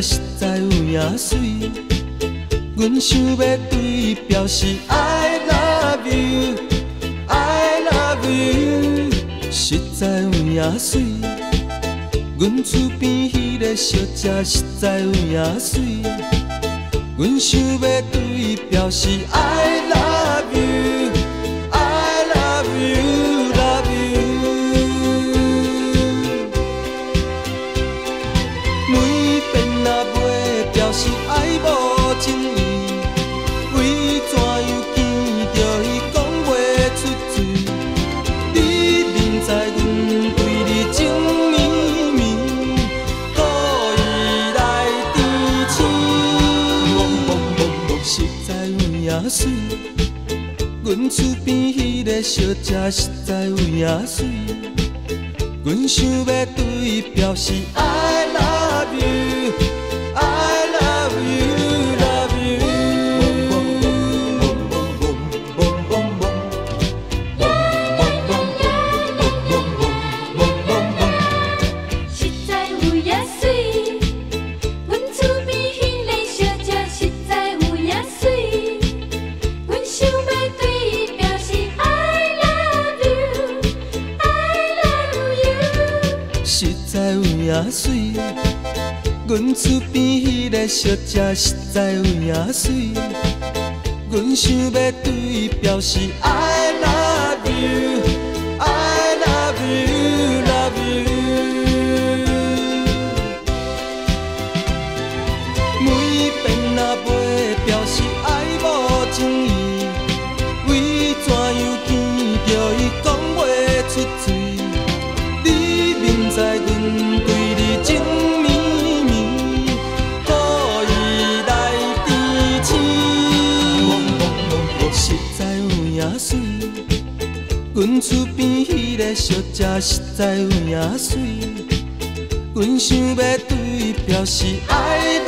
实在有影水，阮想要对伊表示 I 也水，阮厝边迄个小姐实在有影水，阮想要对伊表示 I 影水，阮厝边迄个小姐实在有影水。阮想要对伊表示爱影水，阮厝边迄个小姐实在有影水，阮想要对伊表示 I love you，I love you，love you。每遍若袂表示爱无情意，为怎样见着伊讲袂出嘴？厝边迄个小姐实在有影水，阮想要对伊表示爱